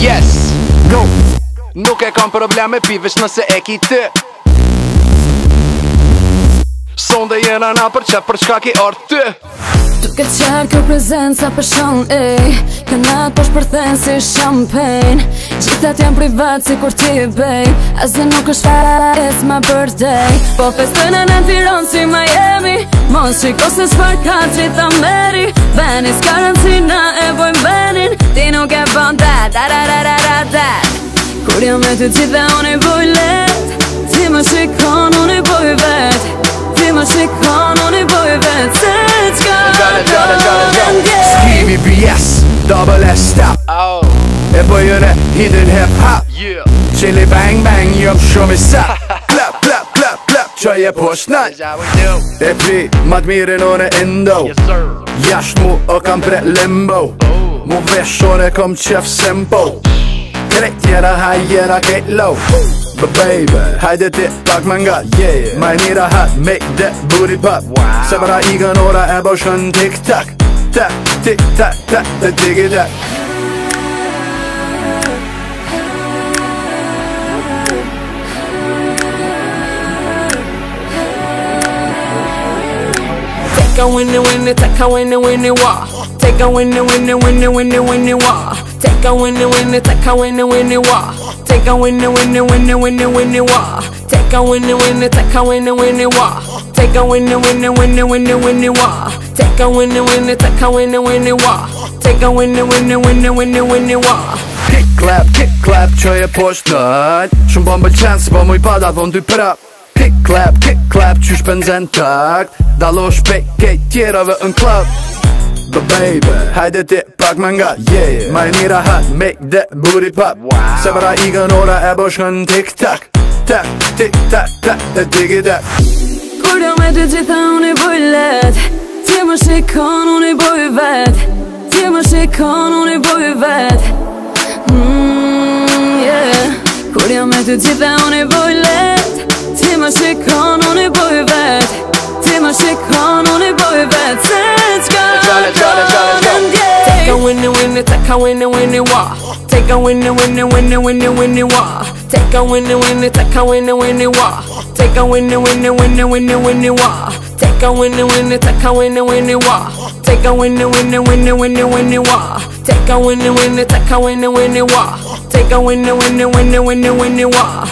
Yes, go. Nuk e kam probleme pivesh nëse e ki ty. Sonde jena na për që për çka ki orë ty? Duke qarë kjo prezenca për shon, ej. Kënat për shpërthen si champagne. Gjithat janë privat si kur ti bej. Asë nuk është fara, it's my birthday. Po festojnë në Tiron si Miami. Mos qiko se s'par ka qita meri. Venice karantina e bojmë venin Ti nuk e bon 따라라라라다 고려면 두지다 오늘 볼래 Timothy Con 오늘 보이벳 Timothy Con 오늘 보이벳 Let's go. BBS Double S stop. 내 보여내 히든 힙합 Chili bang bang 옆쇼미사 Clap clap clap clap 저의 보스난 Det blir Madmiren och en endo Yes, Yashmo och Kampre Limbo Oh, Mu vesh unë e kom qef simpo Krejt tjera haj jena kejt low But baby, hajde ti pak më nga Yeah. Ma e mira hat, make that booty pop Wow. Se pra i gën ora e bo shkën tik tak Tak, tik tak, tak, tak, tiki tak Take a winnie winnie, take a winnie winnie wah. Take a winnie winnie winnie winnie winnie wah. Take a winnie winnie, take a winnie winnie wah. Take a winnie winnie winnie winnie winnie wah. Take a winnie winnie, take a winnie winnie wah. Take a winnie winnie winnie winnie winnie wah. Take a winnie winnie, take a winnie winnie wah. Take a winnie winnie winnie winnie winnie wah. Kick clap, kick clap, që je posh nët Shumë po më bëlqen, se po mu pada thon prap Kick clap, kick clap, që shpenzen takt Dalo shpejt kej tjerave në klub But baby, hajde ti pak më nga Yeah, ma e mira hat, make that booty pop. Wow. Se pra i gën ora e bo shkën tik tak Tak, tik tak, tak, tak, tiki tak Kur jam me ty gjitha unë i boj let. Ti më shikon unë i boj vet. Ti më shikon unë i boj vet. Mm, yeah. Kur jam me ty gjitha unë i boj let. Ti më shikon unë i boj vet. Ti më shikon unë i boj vet winnie winnie, take a winnie winnie wah. Take a winnie winnie winnie winnie winnie wah. Take a winnie winnie, take a winnie winnie wah. Take a winnie winnie winnie winnie winnie wah. Take a winnie winnie, take a winnie winnie wah. Take a winnie winnie winnie winnie winnie wah. Take a winnie winnie, take a winnie winnie wah. Take a winnie winnie winnie winnie winnie wah.